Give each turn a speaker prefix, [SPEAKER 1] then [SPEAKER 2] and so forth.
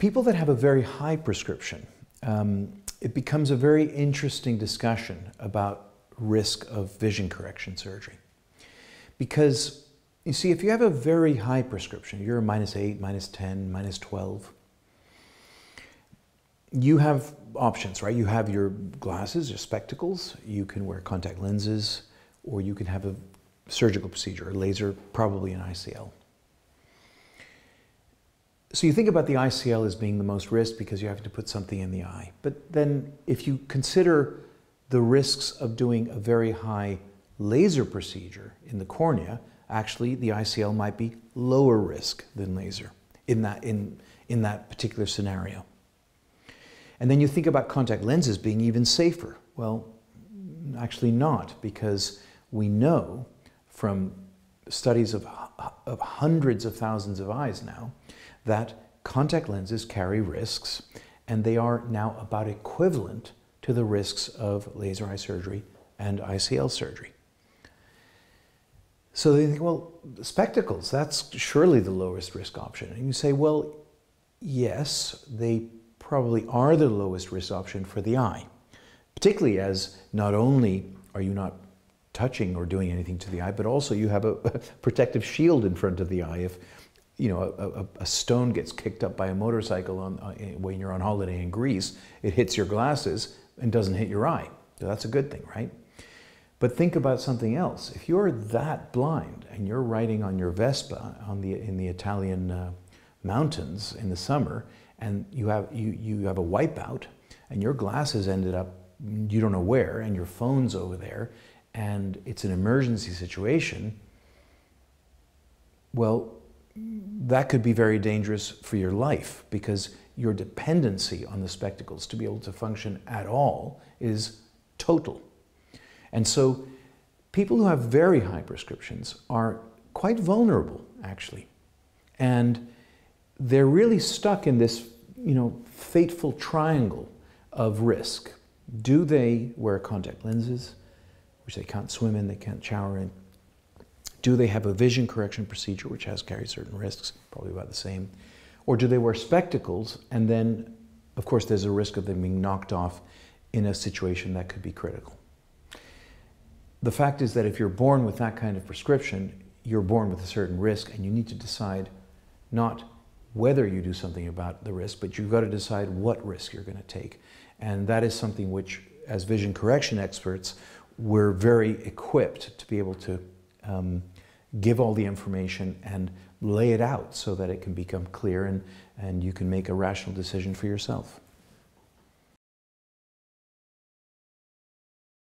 [SPEAKER 1] People that have a very high prescription, um, it becomes a very interesting discussion about risk of vision correction surgery. Because you see, if you have a very high prescription, you're a minus 8, minus 10, minus 12, you have options, right? You have your glasses, your spectacles, you can wear contact lenses, or you can have a surgical procedure, a laser, probably an ICL. So you think about the ICL as being the most risk because you have to put something in the eye. But then if you consider the risks of doing a very high laser procedure in the cornea, actually the ICL might be lower risk than laser in that, in, in that particular scenario. And then you think about contact lenses being even safer. Well, actually not, because we know from studies of, of hundreds of thousands of eyes now that contact lenses carry risks and they are now about equivalent to the risks of laser eye surgery and ICL surgery. So they think, well, spectacles, that's surely the lowest risk option. And you say, well, yes, they probably are the lowest risk option for the eye, particularly as not only are you not touching or doing anything to the eye, but also you have a, protective shield in front of the eye. If you know a, a, a stone gets kicked up by a motorcycle on, uh, when you're on holiday in Greece, it hits your glasses and doesn't hit your eye. So that's a good thing, right? But think about something else. If you're that blind and you're riding on your Vespa on the, in the Italian uh, mountains in the summer, and you have, you, you have a wipeout, and your glasses ended up, you don't know where, and your phone's over there, and it's an emergency situation, well, that could be very dangerous for your life because your dependency on the spectacles to be able to function at all is total. And so people who have very high prescriptions are quite vulnerable, actually. And they're really stuck in this, you know, fateful triangle of risk. Do they wear contact lenses, which they can't swim in, they can't shower in? Do they have a vision correction procedure, which has carried certain risks, probably about the same? Or do they wear spectacles and then, of course, there's a risk of them being knocked off in a situation that could be critical? The fact is that if you're born with that kind of prescription, you're born with a certain risk and you need to decide not whether you do something about the risk, but you've got to decide what risk you're going to take. And that is something which, as vision correction experts, we're very equipped to be able to um, give all the information and lay it out so that it can become clear and, and you can make a rational decision for yourself.